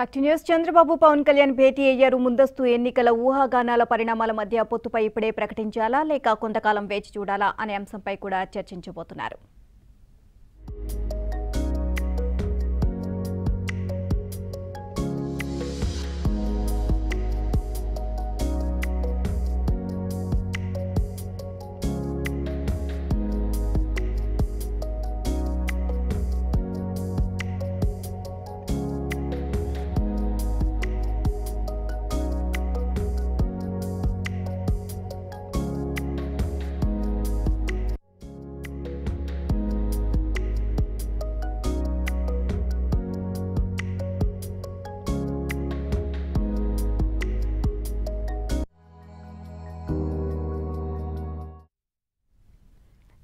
Back to news Chandrababu Pawan Kalyan భేటీ అయ్యారు. ముందస్తు ఎన్నికల ఊహాగానాల పరిణామాల మధ్య పొత్తుపై ఇప్పుడే ప్రకటించాలా? లేక కొంతకాలం వేచి చూడాలా? అనే అంశంపై కూడా చర్చించబోతున్నారు.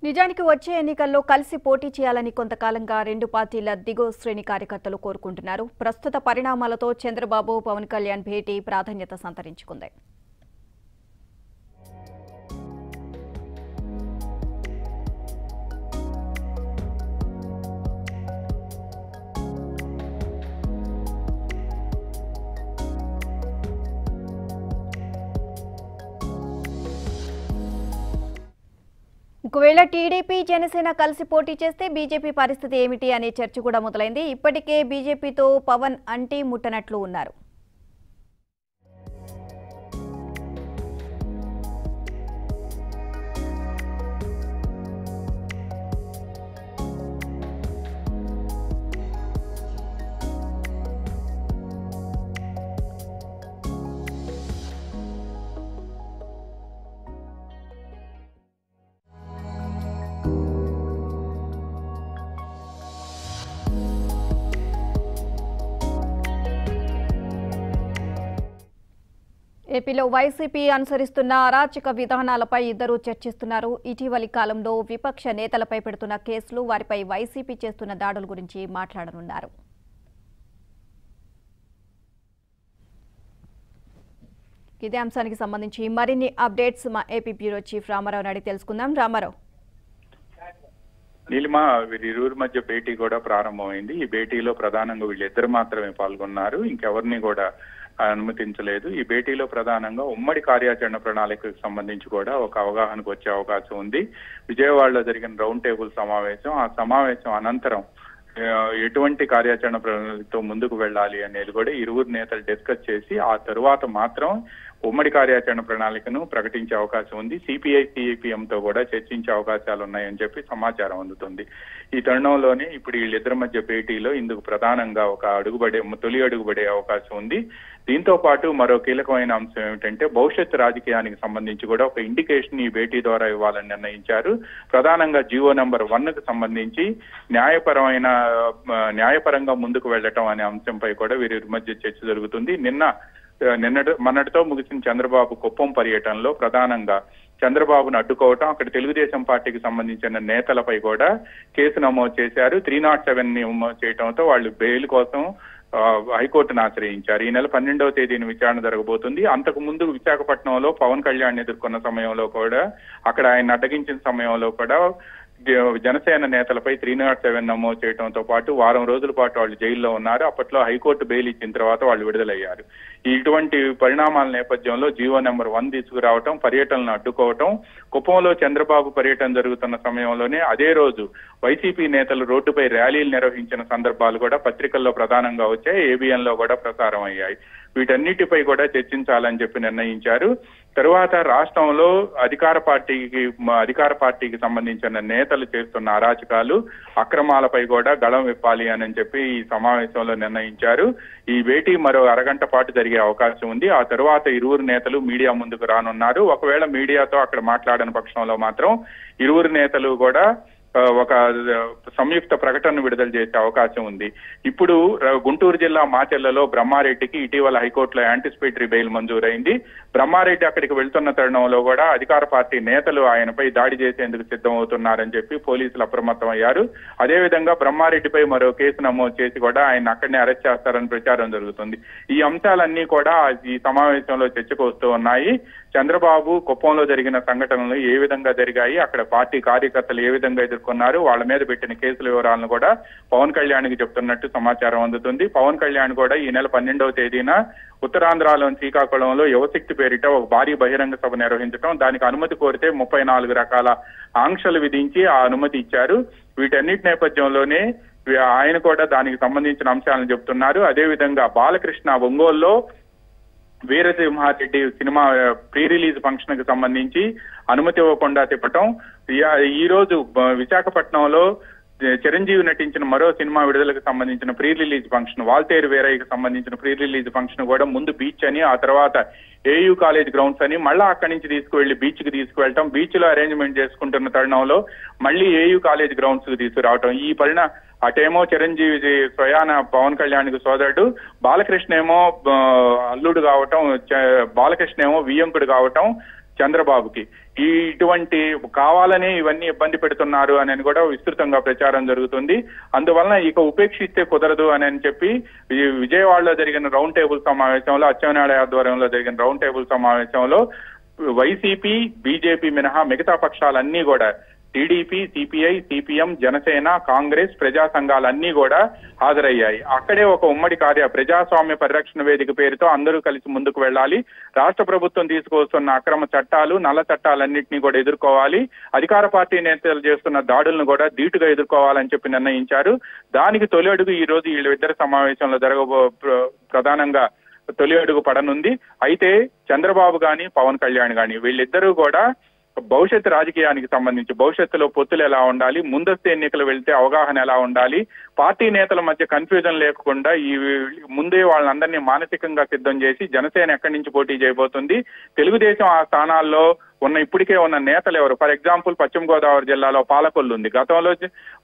నిజానికి వచ్చే ఎన్నికల్లో కలిసి పోటీ చేయాలని కొంతకాలంగా రెండు పార్టీల దిగో శ్రేణి కార్యకర్తలు కోరుకుంటున్నారు. ప్రస్తుత పరిణామాలతో చంద్రబాబు పవన్ కళ్యాణ్ భేటీ ప్రాధాన్యత సంతరించుకుంది. ఒకవేళ టీడీపీ జనసేన కలిసి పోటీ చేస్తే బీజేపీ పరిస్థితి ఏమిటి అనే చర్చ కూడా మొదలైంది. ఇప్పటికే బీజేపీతో పవన్ అంటీ ముట్టనట్లు ఉన్నారు. ఏపీలో వైసీపీ అనుసరిస్తున్న అరాచక విధానాలపై ఇద్దరు చర్చిస్తున్నారు. ఇటీవలి కాలంలో విపక్ష నేతలపై పెడుతున్న కేసులు వారిపై వైసీపీ చేస్తున్న దాడుల గురించి మాట్లాడనున్నారు. ఇదే అంశానికి సంబంధించి మరిన్ని అప్డేట్స్ మా ఏపీ బ్యూరో చీఫ్ రామారావు అడిగి తెలుసుకుందాం. రామారావు. నీలిమ వీరిరువురి మధ్య భేటీ కూడా ప్రారంభమైంది. ఈ భేటీలో ప్రధానంగా వీళ్ళిద్దరు మాత్రమే పాల్గొన్నారు. ఇంకెవరిని కూడా అనుమతించలేదు. ఈ భేటీలో ప్రధానంగా ఉమ్మడి కార్యాచరణ ప్రణాళికకు సంబంధించి కూడా ఒక అవగాహనకు వచ్చే అవకాశం ఉంది. విజయవాడలో జరిగిన రౌండ్ టేబుల్ సమావేశం ఆ సమావేశం అనంతరం ఎటువంటి కార్యాచరణ ప్రణాళికతో ముందుకు వెళ్ళాలి అనేది కూడా ఇరువురు నేతలు డిస్కస్ చేసి ఆ తరువాత మాత్రం ఉమ్మడి కార్యాచరణ ప్రణాళికను ప్రకటించే అవకాశం ఉంది. సిపిఐ సిఐపిఎం తో కూడా చర్చించే అవకాశాలు ఉన్నాయని చెప్పి సమాచారం అందుతుంది. ఈ తరుణంలోనే ఇప్పుడు వీళ్ళిద్దరి మధ్య భేటీలో ఇందుకు ప్రధానంగా ఒక అడుగుబడే తొలి అడుగుబడే అవకాశం ఉంది. దీంతో పాటు మరో కీలకమైన అంశం ఏమిటంటే భవిష్యత్ రాజకీయానికి సంబంధించి కూడా ఒక ఇండికేషన్ ఈ భేటీ ద్వారా ఇవ్వాలని నిర్ణయించారు. ప్రధానంగా జియో నెంబర్ వన్కు సంబంధించి న్యాయపరమైన న్యాయపరంగా ముందుకు వెళ్ళటం అనే అంశంపై కూడా వీరి మధ్య చర్చ జరుగుతుంది. నిన్న నిన్నటి మొన్నటితో ముగిసిన చంద్రబాబు కుప్పం పర్యటనలో ప్రధానంగా చంద్రబాబును అడ్డుకోవటం అక్కడ తెలుగుదేశం పార్టీకి సంబంధించిన నేతలపై కూడా కేసు నమోదు చేశారు. త్రీ నాట్ సెవెన్ నమోదు చేయడంతో వాళ్ళు బెయిల్ కోసం హైకోర్టును ఆశ్రయించారు. ఈ నెల పన్నెండవ తేదీన విచారణ జరగబోతుంది. అంతకు ముందు విశాఖపట్నంలో పవన్ కళ్యాణ్ ఎదుర్కొన్న సమయంలో కూడా అక్కడ ఆయన అడ్డగించిన సమయంలో కూడా జనసేన నేతలపై త్రీ నాట్ సెవెన్ నమోదు చేయడంతో పాటు వారం రోజుల పాటు వాళ్ళు జైల్లో ఉన్నారు. అప్పట్లో హైకోర్టు బెయిల్ ఇచ్చిన తర్వాత వాళ్ళు విడుదలయ్యారు. ఇటువంటి పరిణామాల నేపథ్యంలో జీవో నెంబర్ వన్ తీసుకురావటం పర్యటనలను అడ్డుకోవటం కుప్పంలో చంద్రబాబు పర్యటన జరుగుతున్న సమయంలోనే అదే రోజు వైసీపీ నేతలు రోడ్డుపై ర్యాలీలు నిర్వహించిన సందర్భాలు కూడా పత్రికల్లో ప్రధానంగా వచ్చాయి ఏబిఎన్లో కూడా ప్రసారం అయ్యాయి. వీటన్నిటిపై కూడా చర్చించాలని చెప్పి నిర్ణయించారు. తరువాత రాష్ట్రంలో అధికార పార్టీకి అధికార పార్టీకి సంబంధించిన నేతలు చేస్తున్న అరాచకాలు అక్రమాలపై కూడా గళం విప్పాలి అని చెప్పి ఈ సమావేశంలో నిర్ణయించారు. ఈ భేటీ మరో అరగంట పాటు జరిగే అవకాశం ఉంది. ఆ తరువాత ఇరువురు నేతలు మీడియా ముందుకు రానున్నారు. ఒకవేళ మీడియాతో అక్కడ మాట్లాడని పక్షంలో మాత్రం ఇరువురు నేతలు కూడా ఒక సంయుక్త ప్రకటన విడుదల చేసే అవకాశం ఉంది. ఇప్పుడు ర- గుంటూరు జిల్లా మాచెల్లలో బ్రహ్మారెడ్డికి ఇటీవల హైకోర్టులో యాంటిసిపేటరీ బెయిల్ మంజూరైంది. బ్రహ్మారెడ్డి అక్కడికి వెళ్తున్న తరుణంలో కూడా అధికార పార్టీ నేతలు ఆయనపై దాడి చేసేందుకు సిద్ధమవుతున్నారని చెప్పి పోలీసులు అప్రమత్తం అయ్యారు. అదేవిధంగా బ్రహ్మారెడ్డిపై మరో కేసు నమోదు చేసి కూడా ఆయన అక్కడనే అరెస్ట్ చేస్తారని ప్రచారం జరుగుతుంది. ఈ అంశాలన్నీ కూడా ఈ సమావేశంలో చర్చకు వస్తూ ఉన్నాయి. చంద్రబాబు కుప్పంలో జరిగిన సంఘటనలు ఏ విధంగా జరిగాయి? అక్కడ పార్టీ కార్యకర్తలు ఏ విధంగా ఎదుర్కొన్నారు పేర్కొన్నారు. వాళ్ళ మీద పెట్టిన కేసుల వివరాలను కూడా పవన్ కళ్యాణ్కి చెప్తున్నట్టు సమాచారం అందుతుంది. పవన్ కళ్యాణ్ కూడా ఈ నెల పన్నెండవ తేదీన ఉత్తరాంధ్రలోని శ్రీకాకుళంలో యువశక్తి పేరిట ఒక భారీ బహిరంగ సభ నిర్వహించడం దానికి అనుమతి కోరితే ముప్పై నాలుగు రకాల ఆంక్షలు విధించి ఆ అనుమతి ఇచ్చారు. వీటన్నిటి నేపథ్యంలోనే ఆయన కూడా దానికి సంబంధించిన అంశాలను చెప్తున్నారు. అదేవిధంగా బాలకృష్ణ ఒంగోలులో వీరసింహారెడ్డి సినిమా ప్రీ రిలీజ్ ఫంక్షన్కి సంబంధించి అనుమతి ఇవ్వకుండా తిప్పటం. ఈ- రోజు విశాఖపట్నంలో చిరంజీవి నటించిన మరో సినిమా విడుదలకు సంబంధించిన ప్రీ రిలీజ్ ఫంక్షన్ వాల్తేరు వేరయ్యకు సంబంధించిన ప్రీ రిలీజ్ ఫంక్షన్ కూడా ముందు బీచ్ అని ఆ తర్వాత ఏయూ కాలేజ్ గ్రౌండ్స్ అని మళ్ళా అక్కడి నుంచి తీసుకువెళ్ళి బీచ్కి తీసుకువెళ్ళటం బీచ్లో అరేంజ్మెంట్ చేసుకుంటున్న తరుణంలో మళ్ళీ ఏయూ కాలేజ్ గ్రౌండ్స్కు తీసుకురావటం. ఈ పరిణ అటేమో చిరంజీవి స్వయాన పవన్ కళ్యాణ్కు సోదరుడు బాలకృష్ణ ఏమో అల్లుడు కావటం బాలకృష్ణ ఏమో వియ్యంకుడు కావటం చంద్రబాబుకి. ఈ ఇటువంటి కావాలని ఇవన్నీ ఇబ్బంది పెడుతున్నారు అని కూడా విస్తృతంగా ప్రచారం జరుగుతుంది. అందువలన ఇక ఉపేక్షిస్తే కుదరదు అని అని చెప్పి ఈ విజయవాడలో జరిగిన రౌండ్ టేబుల్ సమావేశంలో అచ్చెన్నాయుడు ఆధ్వర్యంలో జరిగిన రౌండ్ టేబుల్ సమావేశంలో వైసీపీ బీజేపీ మినహా మిగతా పక్షాలన్నీ కూడా TDP CPI CPM Janasena Congress ప్రజా సంఘాలన్నీ కూడా హాజరయ్యాయి. అక్కడే ఒక ఉమ్మడి కార్య ప్రజాస్వామ్య పరిరక్షణ వేదిక పేరుతో అందరూ కలిసి ముందుకు వెళ్ళాలి. రాష్ట్ర ప్రభుత్వం తీసుకొస్తున్న అక్రమ చట్టాలు నల్ల చట్టాలన్నింటినీ కూడా ఎదుర్కోవాలి. అధికార పార్టీ నేతలు చేస్తున్న దాడులను కూడా ధీటుగా ఎదుర్కోవాలని చెప్పి నిర్ణయించారు. దానికి తొలి అడుగు ఈ రోజు వీళ్ళిద్దరి సమావేశంలో జరగబో ప్ర- ప్రధానంగా తొలి అడుగు పడనుంది. అయితే చంద్రబాబు గాని పవన్ కళ్యాణ్ గాని వీళ్ళిద్దరూ కూడా భవిష్యత్ రాజకీయానికి సంబంధించి భవిష్యత్తులో పొత్తులు ఎలా ఉండాలి ముందస్తు ఎన్నికలు వెళ్తే అవగాహన ఎలా ఉండాలి పార్టీ నేతల మధ్య కన్ఫ్యూజన్ లేకుండా ఈ ముందే వాళ్ళందరినీ మానసికంగా సిద్ధం చేసి జనసేన ఎక్కడి నుంచి పోటీ చేయబోతుంది తెలుగుదేశం ఆ స్థానాల్లో ఉన్న ఇప్పటికే ఉన్న నేతలు ఎవరు? ఫర్ ఎగ్జాంపుల్ పశ్చిమ గోదావరి జిల్లాలో పాలకొల్లు ఉంది. గతంలో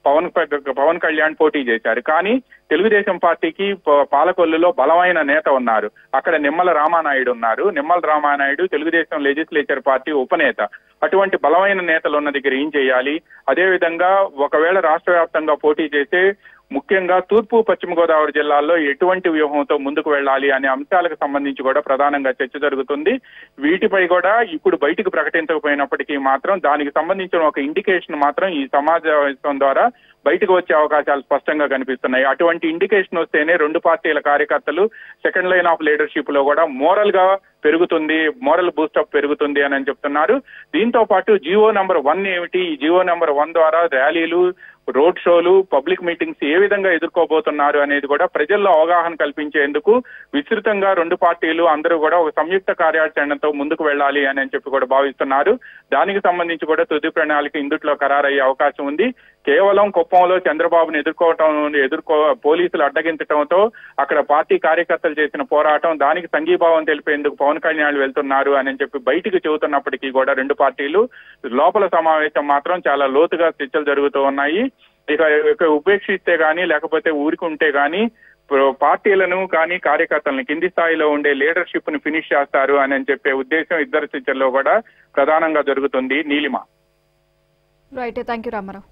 పవన్ పవన్ కళ్యాణ్ పోటీ చేశారు. కానీ తెలుగుదేశం పార్టీకి పాలకొల్లులో బలమైన నేత ఉన్నారు. అక్కడ నిమ్మల రామానాయుడు ఉన్నారు. నిమ్మల రామానాయుడు తెలుగుదేశం లెజిస్లేచర్ పార్టీ ఉపనేత. అటువంటి బలమైన నేతలు ఉన్న దగ్గర ఏం చేయాలి? అదేవిధంగా ఒకవేళ రాష్ట్ర వ్యాప్తంగా పోటీ చేస్తే ముఖ్యంగా తూర్పు పశ్చిమ గోదావరి జిల్లాల్లో ఎటువంటి వ్యూహంతో ముందుకు వెళ్ళాలి అనే అంశాలకు సంబంధించి కూడా ప్రధానంగా చర్చ జరుగుతుంది. వీటిపై కూడా ఇప్పుడు బయటకు ప్రకటించకపోయినప్పటికీ మాత్రం దానికి సంబంధించిన ఒక ఇండికేషన్ మాత్రం ఈ సమావేశం ద్వారా బయటకు వచ్చే అవకాశాలు స్పష్టంగా కనిపిస్తున్నాయి. అటువంటి ఇండికేషన్ వస్తేనే రెండు పార్టీల కార్యకర్తలు సెకండ్ లైన్ ఆఫ్ లీడర్షిప్లో కూడా మోరల్గా పెరుగుతుంది మోరల్ బూస్టప్ పెరుగుతుంది అని చెప్తున్నారు. దీంతో పాటు జియో నంబర్ వన్ ఏమిటి? ఈ జియో నంబర్ వన్ ద్వారా ర్యాలీలు రోడ్ షోలు పబ్లిక్ మీటింగ్స్ ఏ విధంగా ఎదుర్కోబోతున్నారు అనేది కూడా ప్రజల్లో అవగాహన కల్పించేందుకు విస్తృతంగా రెండు పార్టీలు అందరూ కూడా ఒక సంయుక్త కార్యాచరణతో ముందుకు వెళ్ళాలి అని చెప్పి కూడా భావిస్తున్నారు. దానికి సంబంధించి కూడా తుది ప్రణాళిక ఇందుట్లో ఖరారయ్యే అవకాశం ఉంది. కేవలం కుప్పంలో చంద్రబాబును ఎదుర్కోవటం ఎదుర్కో పోలీసులు అడ్డగించడంతో అక్కడ పార్టీ కార్యకర్తలు చేసిన పోరాటం దానికి సంఘీభావం తెలిపేందుకు పవన్ కళ్యాణ్ వెళ్తున్నారు అని చెప్పి బయటికి చెబుతున్నప్పటికీ కూడా రెండు పార్టీలు లోపల సమావేశం మాత్రం చాలా లోతుగా చర్చలు జరుగుతూ ఉన్నాయి. ఇక ఇక ఉపేక్షిస్తే గానీ లేకపోతే ఊరుకుంటే గానీ పార్టీలను కానీ కార్యకర్తలను కింది స్థాయిలో ఉండే లీడర్షిప్ను ఫినిష్ చేస్తారు అని అని చెప్పే ఉద్దేశం ఇద్దరు చర్చల్లో కూడా ప్రధానంగా జరుగుతుంది. Neelima. Right thank you Ramarao